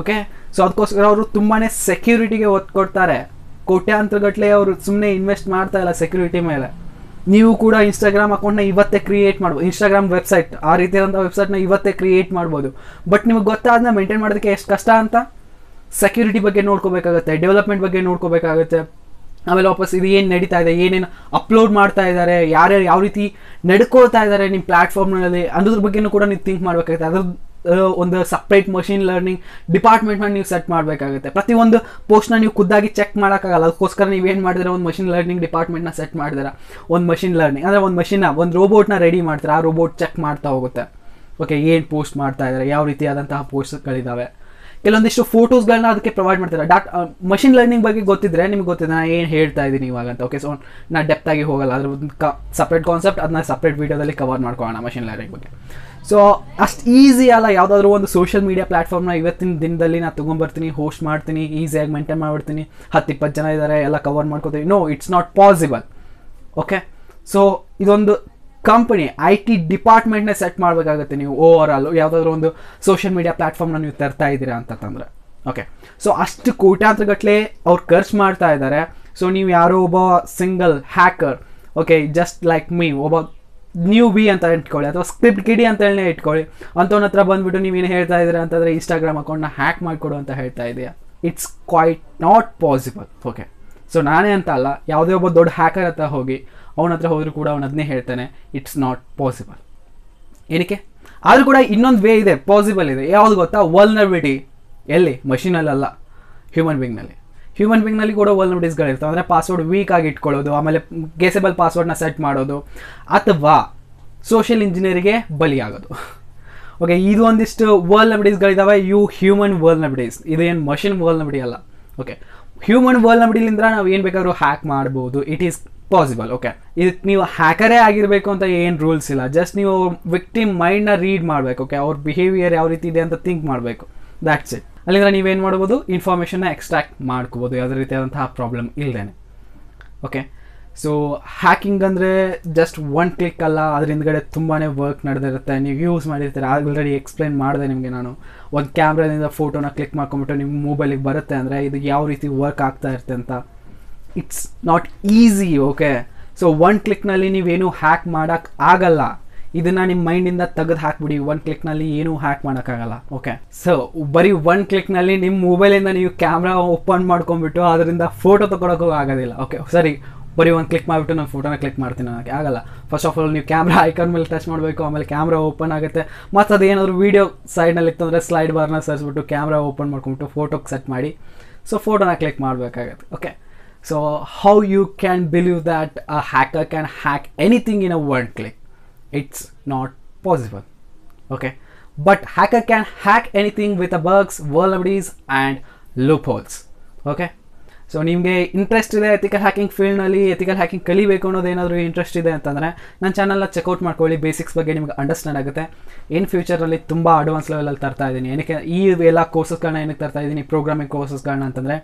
ಓಕೆ ಸೊ ಅದಕ್ಕೋಸ್ಕರ ಅವರು ತುಂಬಾ ಸೆಕ್ಯೂರಿಟಿಗೆ ಒತ್ತು ಕೊಡ್ತಾರೆ. ಕೋಟ್ಯಾಂತರಗಟ್ಟಲೆ ಅವರು ಸುಮ್ಮನೆ ಇನ್ವೆಸ್ಟ್ ಮಾಡ್ತಾ ಇಲ್ಲ ಸೆಕ್ಯೂರಿಟಿ ಮೇಲೆ. ನೀವು ಕೂಡ ಇನ್ಸ್ಟಾಗ್ರಾಮ್ ಅಕೌಂಟ್ನ ಇವತ್ತೇ ಕ್ರಿಯೇಟ್ ಮಾಡ್ಬೋದು ಇನ್ಸ್ಟಾಗ್ರಾಮ್ ವೆಬ್ಸೈಟ್ ಆ ರೀತಿಯಾದಂಥ ವೆಬ್ಸೈಟ್ನ ಇವತ್ತೇ ಕ್ರಿಯೇಟ್ ಮಾಡ್ಬೋದು. ಬಟ್ ನಿಮಗೆ ಗೊತ್ತಾದ್ನ ಮೇಂಟೈನ್ ಮಾಡೋದಕ್ಕೆ ಎಷ್ಟು ಕಷ್ಟ ಅಂತ? ಸೆಕ್ಯೂರಿಟಿ ಬಗ್ಗೆ ನೋಡ್ಕೋಬೇಕಾಗುತ್ತೆ ಡೆವಲಪ್ಮೆಂಟ್ ಬಗ್ಗೆ ನೋಡ್ಕೋಬೇಕಾಗತ್ತೆ. ಆಮೇಲೆ ವಾಪಸ್ ಇದು ಏನು ನಡೀತಾ ಇದೆ, ಏನೇನು ಅಪ್ಲೋಡ್ ಮಾಡ್ತಾ ಇದ್ದಾರೆ, ಯಾರ್ಯಾರು ಯಾವ ರೀತಿ ನಡ್ಕೊಳ್ತಾ ಇದ್ದಾರೆ ನಿಮ್ಮ ಪ್ಲ್ಯಾಟ್ಫಾರ್ಮ್ನಲ್ಲಿ ಅದ್ರ ಬಗ್ಗೆನೂ ಕೂಡ ನೀವು ಥಿಂಕ್ ಮಾಡಬೇಕಾಗುತ್ತೆ. ಅದ್ರ ಒಂದು ಸಪ್ರೇಟ್ ಮಷಿನ್ ಲರ್ನಿಂಗ್ ಡಿಪಾರ್ಟ್ಮೆಂಟ್ನ ನೀವು ಸೆಟ್ ಮಾಡಬೇಕಾಗುತ್ತೆ. ಪ್ರತಿಯೊಂದು ಪೋಸ್ಟ್ನ ನೀವು ಖುದ್ದಾಗಿ ಚೆಕ್ ಮಾಡೋಕ್ಕಾಗಲ್ಲ. ಅದಕ್ಕೋಸ್ಕರ ನೀವು ಏನು ಮಾಡಿದ್ರೆ ಒಂದು ಮಷಿನ್ ಲರ್ನಿಂಗ್ ಡಿಪಾರ್ಟ್ಮೆಂಟ್ನ ಸೆಟ್ ಮಾಡಿದ್ರೆ ಒಂದು ಮಷಿನ್ ಲರ್ನಿಂಗ್ ಅಂದರೆ ಒಂದು ಮಷಿನ್ನ ಒಂದು ರೋಬೋಟ್ನ ರೆಡಿ ಮಾಡ್ತಾರೆ? ಆ ರೋಬೋಟ್ ಚೆಕ್ ಮಾಡ್ತಾ ಹೋಗುತ್ತೆ. ಓಕೆ ಏನು ಪೋಸ್ಟ್ ಮಾಡ್ತಾ ಇದ್ದಾರೆ? ಯಾವ ರೀತಿಯಾದಂತಹ ಪೋಸ್ಟ್ಗಳಿದ್ದಾವೆ ಕೆಲವೊಂದಿಷ್ಟು ಫೋಟೋಸ್ಗಳನ್ನ ಅದಕ್ಕೆ ಪ್ರೊವೈಡ್ ಮಾಡ್ತಾರೆ. ಡಾಟ್ ಮಷಿನ್ ಲರ್ನಿಂಗ್ ಬಗ್ಗೆ ಗೊತ್ತಿದ್ರೆ ನಿಮ್ಗೆ ಗೊತ್ತಿದೆ ನಾನು ಏನು ಹೇಳ್ತಾ ಇದ್ದೀನಿ ಇವಾಗ ಅಂತ. ಓಕೆ ಸೊ ನಾ ಆಗಿ ಹೋಗಲ್ಲ. ಅದ್ರ ಒಂದು ಕ ಸಪ್ರೇಟ್ ಕಾನ್ಸೆಪ್ಟ್ ಅದನ್ನ ಸಪ್ರೇಟ್ ವೀಡಿಯೋದಲ್ಲಿ ಕವರ್ ಮಾಡ್ಕೊಳ್ಳೋಣ ಮಷಿನ್ ಲರ್ನಿಂಗ್ ಬಗ್ಗೆ. ಸೊ ಅಷ್ಟು ಈಸಿ ಅಲ್ಲ. ಯಾವುದಾದ್ರೂ ಒಂದು ಸೋಷಿಯಲ್ ಮೀಡಿಯಾ ಪ್ಲಾಟ್ಫಾರ್ಮ್ನ ಇವತ್ತಿನ ದಿನದಲ್ಲಿ ನಾನು ತೊಗೊಂಬರ್ತೀನಿ ಹೋಸ್ಟ್ ಮಾಡ್ತೀನಿ ಈಸಿಯಾಗಿ ಮೇಂಟೈನ್ ಮಾಡ್ಬಿಡ್ತೀನಿ. ಹತ್ತು ಇಪ್ಪತ್ತು ಜನ ಇದ್ದಾರೆ ಎಲ್ಲ ಕವರ್ ಮಾಡ್ಕೋತೀನಿ no it's not possible okay so ಇದೊಂದು ಕಂಪನಿ ಐ ಟಿ ಡಿಪಾರ್ಟ್ಮೆಂಟ್ನೇ ಸೆಟ್ ಮಾಡಬೇಕಾಗುತ್ತೆ ನೀವು ಓವರ್ ಆಲ್ ಯಾವುದಾದ್ರೂ ಒಂದು ಸೋಷಿಯಲ್ ಮೀಡಿಯಾ ಪ್ಲಾಟ್ಫಾರ್ಮ್ನ ನೀವು ತರ್ತಾ ಇದ್ದೀರಾ ಅಂತಂದ್ರೆ ಓಕೆ ಸೊ ಅಷ್ಟು ಕೋಟ್ಯಾಂತರ ಗಟ್ಟಲೆ ಅವ್ರು ಖರ್ಚು ಮಾಡ್ತಾ ಇದ್ದಾರೆ ಸೊ ನೀವು ಯಾರೋ ಒಬ್ಬ single hacker okay just like me ಒಬ್ಬ ನ್ಯೂ ಬಿ ಅಂತ ಇಟ್ಕೊಳ್ಳಿ, ಅಥವಾ ಸ್ಕ್ರಿಪ್ಟ್ ಕಿಡಿ ಅಂತ ಹೇಳಿ ಇಟ್ಕೊಳ್ಳಿ. ಅಂಥವ್ನ ಹತ್ರ ಬಂದ್ಬಿಟ್ಟು ಏನು ಹೇಳ್ತಾ ಇದ್ದೀರಾ ಅಂತಂದರೆ ಇನ್ಸ್ಟಾಗ್ರಾಮ್ ಅಕೌಂಟ್ನ ಹ್ಯಾಕ್ ಮಾಡಿಕೊಡು ಅಂತ ಹೇಳ್ತಾ ಇದೆಯಾ. It's quite not possible okay so ನಾನೇ ಅಂತ ಅಲ್ಲ, ಯಾವುದೇ ಒಬ್ಬ ದೊಡ್ಡ ಹ್ಯಾಕರ್ ಹತ್ರ ಹೋಗಿ ಅವನ ಹತ್ರ ಹೋದರೂ ಕೂಡ ಅವನು ಅದನ್ನೇ ಹೇಳ್ತಾನೆ ಇಟ್ಸ್ ನಾಟ್ ಪಾಸಿಬಲ್ ಏನಕ್ಕೆ? ಆದರೂ ಕೂಡ ಇನ್ನೊಂದು ವೇ ಇದೆ ಪಾಸಿಬಲ್ ಇದೆ. ಯಾವುದು ಗೊತ್ತಾ? ವಲ್ನಬಿಲಿಟಿ ಎಲ್ಲಿ? ಮಷೀನಲ್ಲ ಹ್ಯೂಮನ್ ಬೀಂಗ್ನಲ್ಲಿ ಹ್ಯೂಮನ್ ಬೀಂಗ್ನಲ್ಲಿ ಕೂಡ ವಲ್ನಬಿಲಿಟೀಸ್ಗಳಿರ್ತವೆ ಅಂದರೆ ಪಾಸ್ವರ್ಡ್ ವೀಕ್ ಆಗಿ ಇಟ್ಕೊಳ್ಳೋದು, ಆಮೇಲೆ ಗೇಸೆಬಲ್ ಪಾಸ್ವರ್ಡ್ನ ಸೆಟ್ ಮಾಡೋದು, ಅಥವಾ ಸೋಷಿಯಲ್ ಇಂಜಿನಿಯರಿಗೆ ಬಲಿಯಾಗೋದು ಓಕೆ ಇದು ಒಂದಿಷ್ಟು ವರ್ಲ್ನಬಿಟೀಸ್ಗಳಿದ್ದಾವೆ ಯು ಹ್ಯೂಮನ್ ವರ್ಲ್ನಬಿಟೀಸ್ ಇದೇನು ಮಷಿನ್ ವರ್ಲ್ನಬಿಟಿ ಅಲ್ಲ. ಓಕೆ ಹ್ಯೂಮನ್ ವರ್ಲ್ನಬಿಟಿಲಿಂದ ನಾವು ಏನು ಬೇಕಾದರೂ ಹ್ಯಾಕ್ ಮಾಡ್ಬೋದು. ಇಟ್ ಈಸ್ ಪಾಸಿಬಲ್ ಓಕೆ ಇದಕ್ಕೆ ನೀವು ಹ್ಯಾಕರೇ ಆಗಿರಬೇಕು ಅಂತ ಏನು ರೂಲ್ಸ್ ಇಲ್ಲ. ಜಸ್ಟ್ ನೀವು ವಿಕ್ಟಿಮ್ ಮೈಂಡ್ನ ರೀಡ್ ಮಾಡಬೇಕು ಓಕೆ ಅವ್ರ ಬಿಹೇವಿಯರ್ ಯಾವ ರೀತಿ ಇದೆ ಅಂತ ಥಿಂಕ್ ಮಾಡಬೇಕು. ದ್ಯಾಟ್ಸ್ ಇಟ್ ಅಲ್ಲಿಂದ ನೀವೇನು ಮಾಡ್ಬೋದು? ಇನ್ಫಾರ್ಮೇಷನ್ನ ಎಕ್ಸ್ಟ್ರಾಕ್ಟ್ ಮಾಡ್ಕೋಬೋದು. ಯಾವುದೇ ರೀತಿಯಾದಂತಹ ಪ್ರಾಬ್ಲಮ್ ಇಲ್ಲದೇನೆ ಓಕೆ ಸೊ ಹ್ಯಾಕಿಂಗ್ ಅಂದರೆ ಜಸ್ಟ್ ಒನ್ ಕ್ಲಿಕ್ ಅಲ್ಲ. ಅದ್ರ ಹಿಂದ್ಗಡೆ ತುಂಬಾ ವರ್ಕ್ ನಡೆದಿರುತ್ತೆ. ನೀವು ಯೂಸ್ ಮಾಡಿರ್ತೀರ. ಆಲ್ರೆಡಿ ಎಕ್ಸ್ಪ್ಲೈನ್ ಮಾಡಿದೆ ನಿಮಗೆ ನಾನು. ಒಂದು ಕ್ಯಾಮ್ರಾದಿಂದ ಫೋಟೋನ ಕ್ಲಿಕ್ ಮಾಡ್ಕೊಂಬಿಟ್ಟು ನಿಮ್ಮ ಮೊಬೈಲಿಗೆ ಬರುತ್ತೆ ಅಂದರೆ ಇದು ಯಾವ ರೀತಿ ವರ್ಕ್ ಆಗ್ತಾ ಇರುತ್ತೆ ಅಂತ. It's not easy okay so one ಕ್ಲಿಕ್ನಲ್ಲಿ ನೀವೇನು ಹ್ಯಾಕ್ ಮಾಡೋಕ್ಕೆ ಆಗಲ್ಲ. ಇದನ್ನು ನಿಮ್ಮ ಮೈಂಡಿಂದ ತೆಗೆದು ಹಾಕ್ಬಿಡಿ. ಒನ್ ಕ್ಲಿಕ್ನಲ್ಲಿ ಏನೂ ಹ್ಯಾಕ್ ಮಾಡೋಕ್ಕಾಗಲ್ಲ ಓಕೆ ಸೊ ಬರೀ ಒನ್ ಕ್ಲಿಕ್ನಲ್ಲಿ ನಿಮ್ಮ ಮೊಬೈಲಿಂದ ನೀವು ಕ್ಯಾಮ್ರಾ ಓಪನ್ ಮಾಡ್ಕೊಂಡ್ಬಿಟ್ಟು ಅದರಿಂದ ಫೋಟೋ ತೊಗೊಳಕ್ಕೂ ಆಗೋದಿಲ್ಲ ಓಕೆ ಸರಿ, ಬರೀ ಒಂದು ಕ್ಲಿಕ್ ಮಾಡಿಬಿಟ್ಟು ನಾನು ಫೋಟೋನ ಕ್ಲಿಕ್ ಮಾಡ್ತೀನಿ ನನಗೆ ಆಗಲ್ಲ. ಫಸ್ಟ್ ಆಫ್ ಆಲ್ ನೀವು ಕ್ಯಾಮ್ರಾ ಐಕಾನ್ ಮೇಲೆ ಟಚ್ ಮಾಡಬೇಕು, ಆಮೇಲೆ ಕ್ಯಾಮ್ರಾ ಓಪನ್ ಆಗುತ್ತೆ. ಮತ್ತು ಅದೇನಾದರೂ ವೀಡಿಯೋ ಸೈಡ್ನಲ್ಲಿ ಇತ್ತಂದರೆ ಸ್ಲೈಡ್ ಬಾರ್ನ ಸರಿಸ್ಬಿಟ್ಟು ಕ್ಯಾಮ್ರಾ ಓಪನ್ ಮಾಡ್ಕೊಂಬಿಟ್ಟು ಫೋಟೋಗೆ ಸೆಟ್ ಮಾಡಿ. ಸೊ ಫೋಟೋನ ಕ್ಲಿಕ್ ಮಾಡಬೇಕಾಗತ್ತೆ okay so how you can believe that a hacker can hack anything in a one click? it's not possible. Okay? But hacker can hack anything with the bugs, vulnerabilities, and loopholes. Okay? So ನಿಮಗೆ interest ಇದೆ ethical hacking ಫೀಲ್ಡ್ನಲ್ಲಿ ethical hacking ಕಲಿಬೇಕು ಅನ್ನೋದು ಏನಾದರೂ interest ಇದೆ ಅಂತಂದರೆ ನನ್ನ ಚಾನಲ್ನ ಚೆಕ್ಔಟ್ ಮಾಡ್ಕೊಳ್ಳಿ. ಬೇಸಿಕ್ಸ್ ಬಗ್ಗೆ ನಿಮ್ಗೆ ಅಂಡರ್ಸ್ಟ್ಯಾಂಡ್ ಆಗುತ್ತೆ. ಇನ್ ಫ್ಯೂಚರಲ್ಲಿ ತುಂಬ ಅಡ್ವಾನ್ಸ್ ಲೆವೆಲಲ್ಲಿ ತರ್ತಾ ಇದ್ದೀನಿ. ಏನಕ್ಕೆ ಈ ಎಲ್ಲ ಕೋರ್ಸಸ್ಗಳನ್ನ ಏನಕ್ಕೆ ತರ್ತಾ ಇದ್ದೀನಿ ಪ್ರೋಗ್ರಾಮಿಂಗ್ ಕೋರ್ಸಸ್ಗಳನ್ನ ಅಂತಂದರೆ,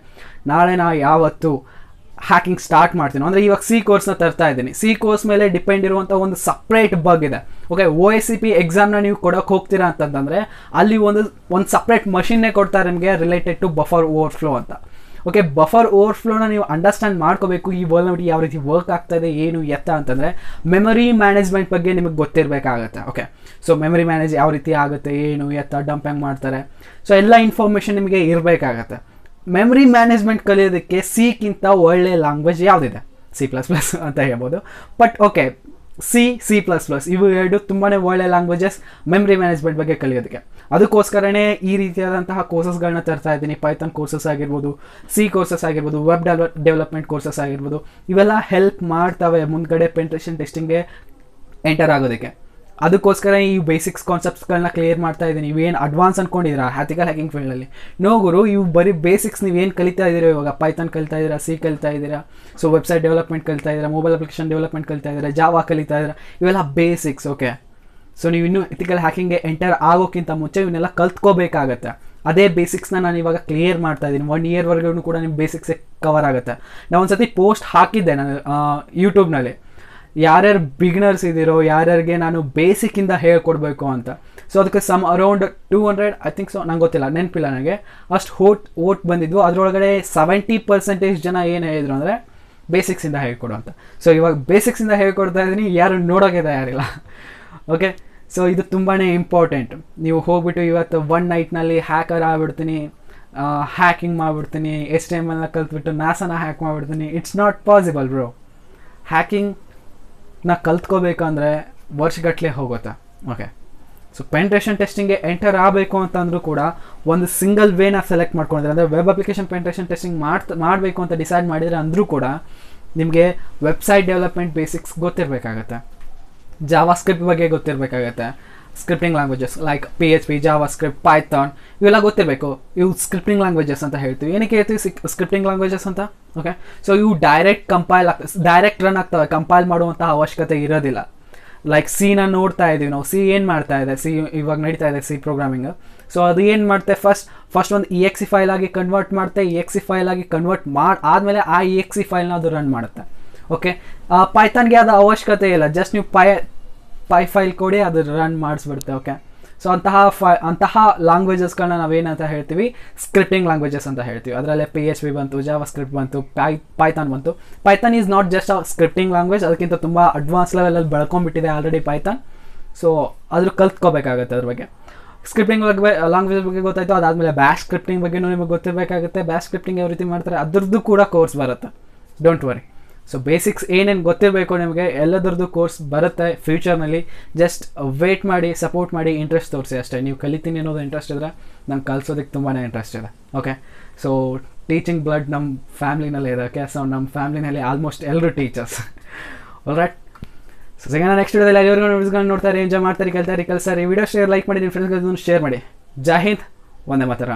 ನಾಳೆ ನಾವು ಯಾವತ್ತು ಹ್ಯಾಕಿಂಗ್ ಸ್ಟಾರ್ಟ್ ಮಾಡ್ತೀನಿ. ಅಂದರೆ ಇವಾಗ ಸಿ ಕೋರ್ಸ್ನ ತರ್ತಾ ಇದ್ದೀನಿ. ಸಿ ಕೋರ್ಸ್ ಮೇಲೆ ಡಿಪೆಂಡ್ ಇರುವಂಥ ಒಂದು ಸಪ್ರೇಟ್ ಬಗ್ ಇದೆ. Okay O S C P ಎಕ್ಸಾಮ್ನ ನೀವು ಕೊಡೋಕೆ ಹೋಗ್ತೀರಾ ಅಂತಂದರೆ, ಅಲ್ಲಿ ಒಂದು ಒಂದು ಸಪ್ರೇಟ್ ಮಷಿನ್ನೇ ಕೊಡ್ತಾರೆ ನಿಮಗೆ related to buffer over flow ಅಂತ. ಓಕೆ ಬಫರ್ ಓವರ್ ಫ್ಲೋನ ನೀವು ಅಂಡರ್ಸ್ಟ್ಯಾಂಡ್ ಮಾಡ್ಕೋಬೇಕು ಈ ವರ್ಲ್ನಬಿಟಿ ಯಾವ ರೀತಿ ವರ್ಕ್ ಆಗ್ತಾ ಇದೆ, ಏನು, ಎತ್ತ ಅಂತಂದರೆ ಮೆಮೊರಿ ಮ್ಯಾನೇಜ್ಮೆಂಟ್ ಬಗ್ಗೆ ನಿಮಗೆ ಗೊತ್ತಿರಬೇಕಾಗತ್ತೆ. ಓಕೆ ಸೊ ಮೆಮೊರಿ ಮ್ಯಾನೇಜ್ ಯಾವ ರೀತಿ ಆಗುತ್ತೆ, ಏನು, ಎತ್ತ ಡಂಪ್ ಹೆಂಗೆ ಮಾಡ್ತಾರೆ. ಸೊ ಎಲ್ಲ ಇನ್ಫಾರ್ಮೇಷನ್ ನಿಮಗೆ ಇರಬೇಕಾಗತ್ತೆ. ಮೆಮರಿ ಮ್ಯಾನೇಜ್ಮೆಂಟ್ ಕಲಿಯೋದಕ್ಕೆ ಸಿಕ್ಕಿಂತ ಒಳ್ಳೆ ಲ್ಯಾಂಗ್ವೇಜ್ ಯಾವುದಿದೆ? ಸಿ ಪ್ಲಸ್ ಪ್ಲಸ್ ಅಂತ ಹೇಳ್ಬೋದು. But okay C C plus plus ಇವು ಎರಡು ತುಂಬಾ ಒಳ್ಳೆ ಲ್ಯಾಂಗ್ವೇಜಸ್ ಮೆಮ್ರಿ ಮ್ಯಾನೇಜ್ಮೆಂಟ್ ಬಗ್ಗೆ ಕಲಿಯೋದಕ್ಕೆ. ಅದಕ್ಕೋಸ್ಕರನೇ ಈ ರೀತಿಯಾದಂತಹ ಕೋರ್ಸಸ್ಗಳನ್ನ ತರ್ತಾ ಇದ್ದೀನಿ. ಪೈಥಾನ್ ಕೋರ್ಸಸ್ ಆಗಿರ್ಬೋದು ಸಿ ಕೋರ್ಸಸ್ ಆಗಿರ್ಬೋದು ವೆಬ್ ಡೆವಲಪ್ ಡೆವಲಪ್ಮೆಂಟ್ ಕೋರ್ಸಸ್ ಆಗಿರ್ಬೋದು, ಇವೆಲ್ಲ ಹೆಲ್ಪ್ ಮಾಡ್ತವೆ. ಮುಂದ್ಗಡೆ ಪೆಂಟ್ರೇಷನ್ ಟೆಸ್ಟಿಂಗ್ಗೆ ಎಂಟರ್ ಆಗೋದಕ್ಕೆ. ಅದಕ್ಕೋಸ್ಕರ ಈ ಬೇಸಿಕ್ಸ್ ಕಾನ್ಸೆಪ್ಟ್ಸ್ಗಳನ್ನ ಕ್ಲಿಯರ್ ಮಾಡ್ತಾ ಇದ್ದೀನಿ. ನೀವೇನು ಅಡ್ವಾನ್ಸ್ ಅನ್ಕೊಂಡಿದ್ದೀರಾ? ಹ್ಯಾಥಿಕಲ್ ಹ್ಯಾಕಿಂಗ್ ಫೀಲ್ಡಲ್ಲಿ ನೋ ಗುರು, ಇವು ಬರೀ ಬೇಸಿಕ್ಸ್ ನೀವೇನು ಕಲಿತಾ ಇದ್ದೀರಾ ಇವಾಗ? ಪೈಥಾನ್ ಕಲಿತಾ ಇದ್ದೀರಾ? ಸಿ ಕಲಿತಾ ಇದ್ದೀರಾ? ಸೊ ವೆಬ್ಸೈಟ್ ಡೆವಲಪ್ಮೆಂಟ್ ಕಲಿತಾ ಇದ್ದೀರಾ? ಮೊಬೈಲ್ ಅಪ್ಲಿಕೇಶನ್ ಡೆವಲಪ್ಮೆಂಟ್ ಕಲಿತಾ ಇದ್ದೀರಾ? ಜಾವಾ ಕಲಿತಾ ಇದ್ದೀರಾ? ಇವೆಲ್ಲ ಬೇಸಿಕ್ಸ್ ಓಕೆ ಸೊ ನೀವು ಇನ್ನೂ ಎಥಿಕಲ್ ಹ್ಯಾಕಿಂಗ್ಗೆ ಎಂಟರ್ ಆಗೋಕ್ಕಿಂತ ಮುಂಚೆ ಇವನ್ನೆಲ್ಲ ಕಲ್ತ್ಕೋಬೇಕಾಗತ್ತೆ. ಅದೇ ಬೇಸಿಕ್ಸ್ನ ನಾನು ಇವಾಗ ಕ್ಲಿಯರ್ ಮಾಡ್ತಾ ಇದ್ದೀನಿ. ಒನ್ ಇಯರ್ವರೆಗೂ ಕೂಡ ನಿಮ್ಮ ಬೇಸಿಕ್ಸೇ ಕವರ್ ಆಗುತ್ತೆ. ನಾನು ಒಂದು ಸತಿ ಪೋಸ್ಟ್ ಹಾಕಿದ್ದೆ ನಾನು ಯೂಟ್ಯೂಬ್ನಲ್ಲಿ ಯಾರ್ಯಾರು ಬಿಗಿನರ್ಸ್ ಇದ್ದೀರೋ, ಯಾರ್ಯಾರಿಗೆ ನಾನು ಬೇಸಿಕ್ಕಿಂದ ಹೇಳ್ಕೊಡ್ಬೇಕು ಅಂತ. ಸೊ ಅದಕ್ಕೆ some around two hundred I think so ನಂಗೆ ಗೊತ್ತಿಲ್ಲ, ನೆನಪಿಲ್ಲ ನನಗೆ. ಅಷ್ಟು ಹೋಟ್ ಓಟ್ ಬಂದಿದ್ದು ಅದರೊಳಗಡೆ ಸೆವೆಂಟಿ ಪರ್ಸೆಂಟೇಜ್ ಜನ ಏನು ಹೇಳಿದ್ರು ಅಂದರೆ ಬೇಸಿಕ್ಸಿಂದ ಹೇಳ್ಕೊಡು ಅಂತ. ಸೊ ಇವಾಗ ಬೇಸಿಕ್ಸಿಂದ ಹೇಳ್ಕೊಡ್ತಾ ಇದ್ದೀನಿ, ಯಾರು ನೋಡೋಕೆ ತಯಾರಿಲ್ಲ. ಓಕೆ ಸೊ ಇದು ತುಂಬಾ ಇಂಪಾರ್ಟೆಂಟ್ ನೀವು ಹೋಗ್ಬಿಟ್ಟು ಇವತ್ತು ಒನ್ ನೈಟ್ನಲ್ಲಿ ಹ್ಯಾಕರ್ ಆಗ್ಬಿಡ್ತೀನಿ ಹ್ಯಾಕಿಂಗ್ ಮಾಡಿಬಿಡ್ತೀನಿ ಎಸ್ ಎಂ ಎಲ್ಲ ಕಲ್ತ್ಬಿಟ್ಟು ನಾಸನ ಹ್ಯಾಕ್ ಮಾಡಿಬಿಡ್ತೀನಿ. ಇಟ್ಸ್ ನಾಟ್ ಪಾಸಿಬಲ್ ಬ್ರೋ ಹ್ಯಾಕಿಂಗ್ನ ಕಲ್ತ್ಕೋಬೇಕಂದ್ರೆ ವರ್ಷಗಟ್ಟಲೆ ಹೋಗುತ್ತೆ. ಓಕೆ ಸೊ ಪೆಂಟ್ರೇಷನ್ ಟೆಸ್ಟಿಂಗ್ಗೆ ಎಂಟರ್ ಆಗಬೇಕು ಅಂತಂದ್ರೂ ಕೂಡ ಒಂದು ಸಿಂಗಲ್ ವೇನ ಸೆಲೆಕ್ಟ್ ಮಾಡ್ಕೊಂಡಿದ್ರೆ, ಅಂದರೆ ವೆಬ್ ಅಪ್ಲಿಕೇಶನ್ ಪೆಂಟ್ರೇಷನ್ ಟೆಸ್ಟಿಂಗ್ ಮಾಡ್ತಾ, ಮಾಡಬೇಕು ಅಂತ ಡಿಸೈಡ್ ಮಾಡಿದರೆ ಅಂದರೂ ಕೂಡ ನಿಮಗೆ ವೆಬ್ಸೈಟ್ ಡೆವಲಪ್ಮೆಂಟ್ ಬೇಸಿಕ್ಸ್ ಗೊತ್ತಿರಬೇಕಾಗತ್ತೆ. ಜಾವಾ ಸ್ಕ್ರಿಪ್ಟ್ ಬಗ್ಗೆ ಗೊತ್ತಿರಬೇಕಾಗತ್ತೆ. Scripting languages like P H P JavaScript Python ಇವೆಲ್ಲ ಗೊತ್ತಿರಬೇಕು. ಇವು ಸ್ಕ್ರಿಪ್ಟಿಂಗ್ ಲ್ಯಾಂಗ್ವೇಜಸ್ ಅಂತ ಹೇಳ್ತೀವಿ. ಏನಕ್ಕೆ ಹೇಳ್ತೀವಿ? ಸ್ಕ್ರಿಪ್ಟಿಂಗ್ ಲ್ಯಾಂಗ್ವೇಜಸ್ ಅಂತ? ಓಕೆ ಸೊ ಇವು ಡೈರೆಕ್ಟ್ ಕಂಪೈಲ್ ಆಗ್ತದೆ ಡೈರೆಕ್ಟ್ ರನ್ ಆಗ್ತವೆ. ಕಂಪೈಲ್ ಮಾಡುವಂತಹ ಅವಶ್ಯಕತೆ ಇರೋದಿಲ್ಲ. ಲೈಕ್ ಸಿನ ನೋಡ್ತಾ ಇದ್ದೀವಿ ನಾವು. ಸಿ ಏನು ಮಾಡ್ತಾ ಇದೆ? ಸಿ ಇವಾಗ ನಡೀತಾ ಇದೆ ಸಿ ಪ್ರೋಗ್ರಾಮಿಂಗ್ ಸೊ ಅದು ಏನು ಮಾಡುತ್ತೆ ಫಸ್ಟ್ ಫಸ್ಟ್ ಒಂದು ಇ ಎಕ್ಸಿ ಫೈಲ್ ಆಗಿ ಕನ್ವರ್ಟ್ ಮಾಡುತ್ತೆ ಇ ಎಕ್ಸಿ ಫೈಲ್ ಆಗಿ ಕನ್ವರ್ಟ್ ಮಾಡಿ, ಆದಮೇಲೆ ಆ ಇ ಎಕ್ಸಿ ಫೈಲ್ನ ಅದು ರನ್ ಮಾಡುತ್ತೆ. ಓಕೆ? ಪೈಥಾನ್ಗೆ ಅದು ಅವಶ್ಯಕತೆ ಇಲ್ಲ. ಜಸ್ಟ್ ನೀವು ಪೈ ಪೈ ಫೈಲ್ ಕೊಡಿ, ಅದು ರನ್ ಮಾಡಿಸ್ಬಿಡುತ್ತೆ, ಓಕೆ? ಸೊ ಅಂತಹ ಫೈ ಅಂತಹ ಲ್ಯಾಂಗ್ವೇಜಸ್ಗಳನ್ನ ನಾವೇನಂತ ಹೇಳ್ತೀವಿ? ಸ್ಕ್ರಿಪ್ಟಿಂಗ್ ಲ್ಯಾಂಗ್ವೇಜಸ್ ಅಂತ ಹೇಳ್ತೀವಿ. ಅದರಲ್ಲೇ ಪಿ ಎಚ್ ಬಿ ಬಂತು ಜಾವಾ ಸ್ಕ್ರಿಪ್ಟ್ ಬಂತು ಪೈ ಪೈಥಾನ್ ಬಂತು. Python is not just a scripting language ಅದಕ್ಕಿಂತ ತುಂಬ ಅಡ್ವಾನ್ಸ್ ಲೆವೆಲಲ್ಲಿ ಬೆಳ್ಕೊಂಡ್ಬಿಟ್ಟಿದೆ ಆಲ್ರೆಡಿ ಪೈಥಾನ್ ಸೊ ಅದ್ರ ಕಲ್ತ್ಕೋಬೇಕಾಗುತ್ತೆ ಅದ್ರ ಬಗ್ಗೆ. ಸ್ಕ್ರಿಪ್ಟಿಂಗ್ ಬಗ್ಗೆ ಲ್ಯಾಂಗ್ವೇಜ್ ಬಗ್ಗೆ ಗೊತ್ತಾಯ್ತು, ಅದಾದಮೇಲೆ ಬ್ಯಾಶ್ ಸ್ಕ್ರಿಪ್ಟಿಂಗ್ ಬಗ್ಗೆ ನಿಮಗೆ ಗೊತ್ತಿರಬೇಕಾಗುತ್ತೆ. ಬ್ಯಾಶ್ ಸ್ಕ್ರಿಪ್ಟಿಂಗ್ ಯಾವ ರೀತಿ ಮಾಡ್ತಾರೆ, ಅದ್ರದ್ದು ಕೂಡ ಕೋರ್ಸ್ ಬರುತ್ತೆ. ಡೋಂಟ್ ವರಿ ಸೊ ಬೇಸಿಕ್ಸ್ ಏನೇನು ಗೊತ್ತಿರಬೇಕು ನಿಮಗೆ, ಎಲ್ಲದರದ್ದು ಕೋರ್ಸ್ ಬರುತ್ತೆ ಫ್ಯೂಚರ್ನಲ್ಲಿ ಜಸ್ಟ್ ವೇಟ್ ಮಾಡಿ ಸಪೋರ್ಟ್ ಮಾಡಿ ಇಂಟ್ರೆಸ್ಟ್ ತೋರಿಸಿ ಅಷ್ಟೇ. ನೀವು ಕಲಿತೀನಿ ಅನ್ನೋದು ಇಂಟ್ರೆಸ್ಟ್ ಇದ್ದರೆ ನಂಗೆ ಕಲಿಸೋದಕ್ಕೆ ತುಂಬಾ ಇಂಟ್ರೆಸ್ಟ್ ಇದೆ. ಓಕೆ ಸೊ ಟೀಚಿಂಗ್ ಬ್ಲಡ್ ನಮ್ಮ ಫ್ಯಾಮ್ಲಿನಲ್ಲಿ ಇದೆ ಓಕೆ ಸೊ ನಮ್ಮ ಫ್ಯಾಮ್ಲಿನಲ್ಲಿ ಆಲ್ಮೋಸ್ಟ್ ಎಲ್ಲರೂ ಟೀಚರ್ಸ್ ರೈಟ್ ಸೊ ಸಿಗೋಣ ನೆಕ್ಸ್ಟ್ ವಿಡಿಯೋದಲ್ಲಿ ಎಲ್ಲರಿಗೂ ವಿಡಿಯೋಸ್ಗಳನ್ನ ನೋಡ್ತಾರೆ ಎಂಜಾಯ್ ಮಾಡ್ತಾರೆ ಕೇಳ್ತಾರೆ ಕಲಿಸ್ತಾರೆ ಈ ವಿಡಿಯೋ ಶೇರ್ ಲೈಕ್ ಮಾಡಿ ನಿಮ್ಮ ಫ್ರೆಂಡ್ಸ್ಗಳನ್ನು ಶೇರ್ ಮಾಡಿ. ಜೈ ಹಿಂದ್ ಒಂದೇ ಮಾತರ.